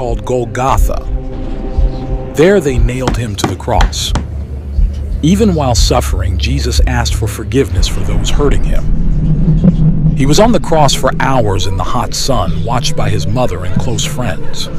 called Golgotha. There they nailed him to the cross. Even while suffering, Jesus asked for forgiveness for those hurting him. He was on the cross for hours in the hot sun, watched by his mother and close friends.